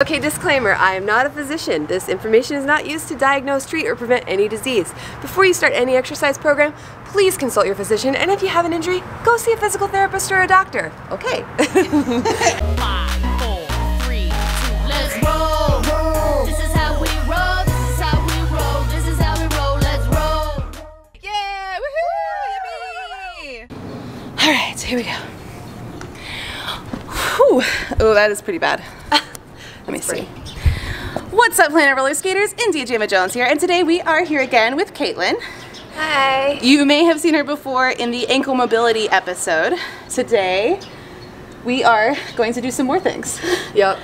Okay, disclaimer, I am not a physician. This information is not used to diagnose, treat, or prevent any disease. Before you start any exercise program, please consult your physician, and if you have an injury, go see a physical therapist or a doctor. Okay. Five, four, three, two, let's roll. This is how we roll. This is how we roll. This is how we roll. Let's roll. Yeah! Woohoo! Yippee! All right, here we go. Whew. Oh, that is pretty bad. Let me see. What's up, Planet Roller Skaters? Indy Jamma Jones here, and today we are here again with Caitlin. Hi. You may have seen her before in the ankle mobility episode. Today, we are going to do some more things. Yep.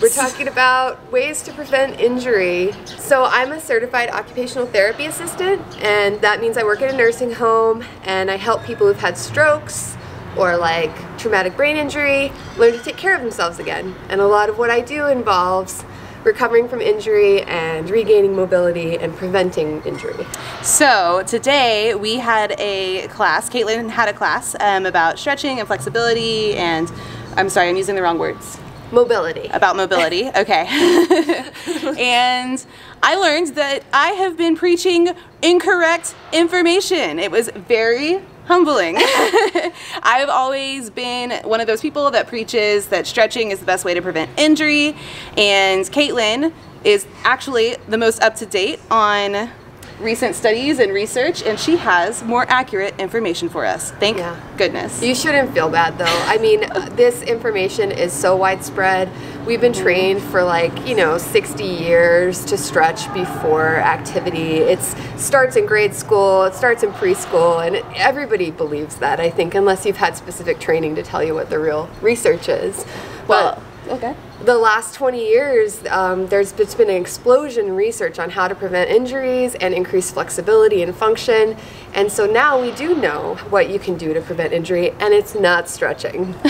We're talking about ways to prevent injury. So I'm a certified occupational therapy assistant, and that means I work at a nursing home and I help people who've had strokes or like traumatic brain injury learn to take care of themselves again. And a lot of what I do involves recovering from injury and regaining mobility and preventing injury. So today we had a class, Caitlin had a class um, about stretching and flexibility and, I'm sorry, I'm using the wrong words. Mobility. about mobility. Okay. and I learned that I have been preaching incorrect information. It was very humbling. I've always been one of those people that preaches that stretching is the best way to prevent injury. And Caitlin is actually the most up to date on recent studies and research, and she has more accurate information for us. Thank Yeah. goodness. You shouldn't feel bad though. I mean, uh, this information is so widespread. We've been trained for like, you know, 60 years to stretch before activity. It starts in grade school, it starts in preschool, and everybody believes that, I think, unless you've had specific training to tell you what the real research is. well, okay. The last 20 years, um, there's it's been an explosion in research on how to prevent injuries and increase flexibility and function. And so now we do know what you can do to prevent injury, and it's not stretching.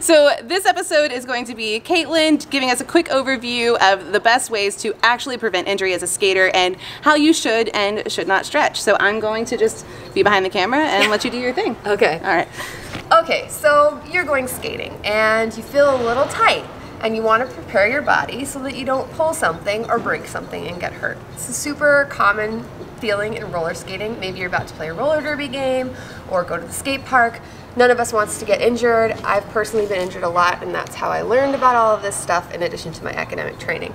So this episode is going to be Caitlin giving us a quick overview of the best ways to actually prevent injury as a skater and how you should and should not stretch. So I'm going to just be behind the camera and let you do your thing. Okay. All right. Okay, so you're going skating and you feel a little tight and you want to prepare your body so that you don't pull something or break something and get hurt. It's a super common feeling in roller skating. Maybe you're about to play a roller derby game or go to the skate park. None of us wants to get injured. I've personally been injured a lot and that's how I learned about all of this stuff in addition to my academic training.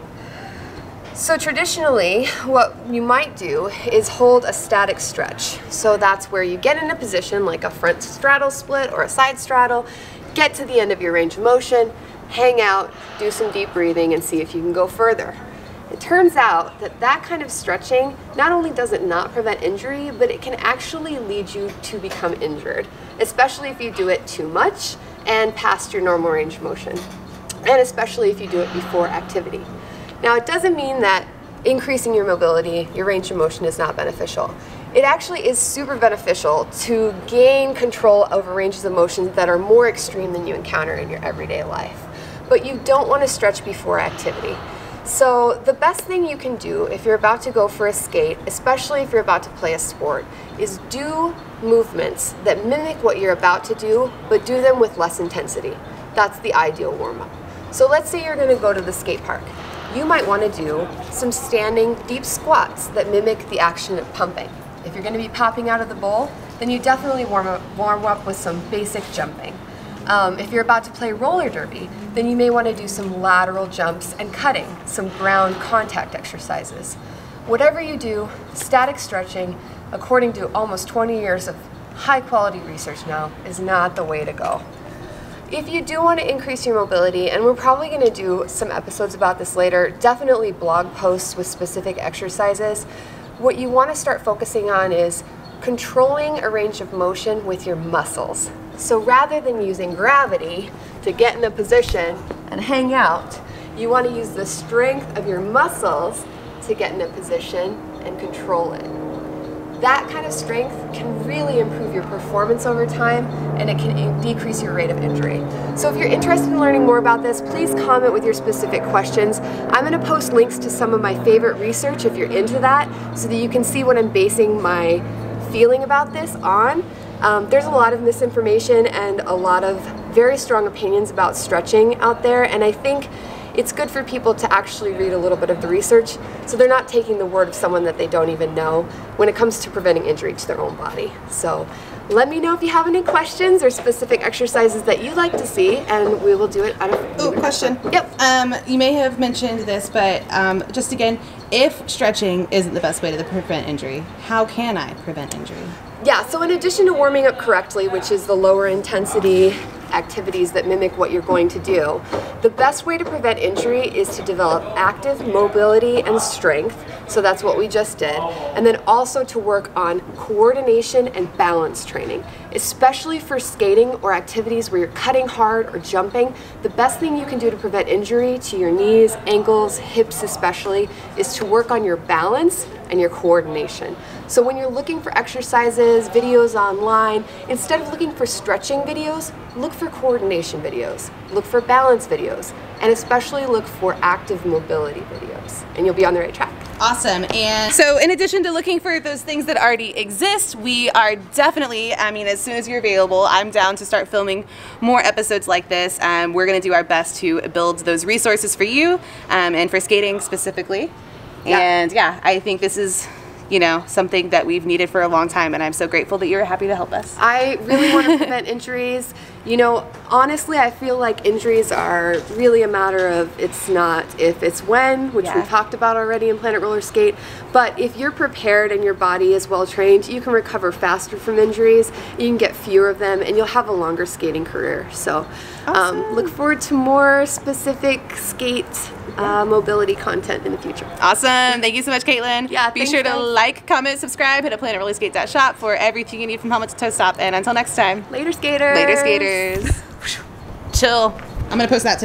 So traditionally, what you might do is hold a static stretch. So that's where you get in a position like a front straddle split or a side straddle, get to the end of your range of motion, hang out, do some deep breathing and see if you can go further. It turns out that that kind of stretching not only does it not prevent injury, but it can actually lead you to become injured, especially if you do it too much and past your normal range of motion, and especially if you do it before activity. Now, it doesn't mean that increasing your mobility, your range of motion is not beneficial. It actually is super beneficial to gain control over ranges of motion that are more extreme than you encounter in your everyday life. But you don't want to stretch before activity. So, the best thing you can do if you're about to go for a skate, especially if you're about to play a sport, is do movements that mimic what you're about to do, but do them with less intensity. That's the ideal warm up. So, let's say you're going to go to the skate park you might want to do some standing deep squats that mimic the action of pumping. If you're going to be popping out of the bowl, then you definitely warm up, warm up with some basic jumping. Um, if you're about to play roller derby, then you may want to do some lateral jumps and cutting, some ground contact exercises. Whatever you do, static stretching, according to almost 20 years of high quality research now, is not the way to go. If you do want to increase your mobility, and we're probably going to do some episodes about this later, definitely blog posts with specific exercises, what you want to start focusing on is controlling a range of motion with your muscles. So rather than using gravity to get in a position and hang out, you want to use the strength of your muscles to get in a position and control it that kind of strength can really improve your performance over time and it can decrease your rate of injury. So if you're interested in learning more about this, please comment with your specific questions. I'm going to post links to some of my favorite research if you're into that so that you can see what I'm basing my feeling about this on. Um, there's a lot of misinformation and a lot of very strong opinions about stretching out there and I think it's good for people to actually read a little bit of the research so they're not taking the word of someone that they don't even know when it comes to preventing injury to their own body. So let me know if you have any questions or specific exercises that you'd like to see, and we will do it at a Oh, question. Yep. Um, you may have mentioned this, but um, just again, if stretching isn't the best way to prevent injury, how can I prevent injury? Yeah, so in addition to warming up correctly, which is the lower intensity activities that mimic what you're going to do, the best way to prevent injury is to develop active mobility and strength. So that's what we just did. And then also to work on coordination and balance training, especially for skating or activities where you're cutting hard or jumping. The best thing you can do to prevent injury to your knees, ankles, hips especially, is to work on your balance and your coordination. So when you're looking for exercises, videos online, instead of looking for stretching videos, look for coordination videos, look for balance videos, and especially look for active mobility videos, and you'll be on the right track. Awesome. And so, in addition to looking for those things that already exist, we are definitely, I mean, as soon as you're available, I'm down to start filming more episodes like this. Um, we're going to do our best to build those resources for you um, and for skating specifically. Yeah. And yeah, I think this is, you know, something that we've needed for a long time, and I'm so grateful that you're happy to help us. I really want to prevent injuries. You know, honestly, I feel like injuries are really a matter of it's not if, it's when, which Yeah. we talked about already in Planet Roller Skate. But if you're prepared and your body is well trained, you can recover faster from injuries. You can get fewer of them, and you'll have a longer skating career. So, um, look forward to more specific skate uh, mobility content in the future. Awesome. Thank you so much, Caitlin. Yeah, Be sure to guys. like, comment, subscribe, hit a planetrollerskate.shop for everything you need from helmet to toe stop. And until next time, Later, skaters. later skaters. Chill. I'm going to post that today.